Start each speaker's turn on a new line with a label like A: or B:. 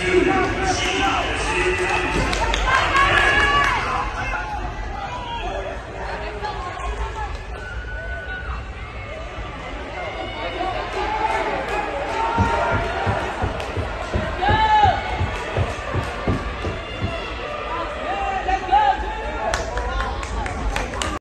A: two,